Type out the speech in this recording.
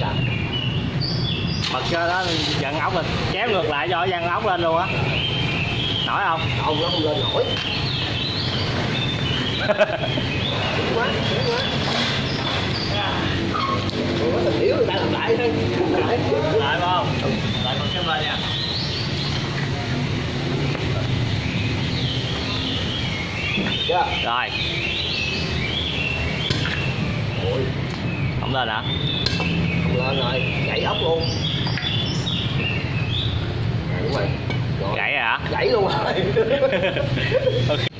sao bật cho nó dần ốc lên. Kéo ngược lại cho dần ốc lên luôn á. Nổi không? Không nó không lên nổi. Quá quá Ủa, có tình yếu người ta làm lại thôi. Lại lại không? Lại bật cái lên nha. Chưa rồi. Không lên hả lên rồi gãy ốc luôn. À, đúng rồi. Gãy rồi hả? Gãy luôn rồi. Ok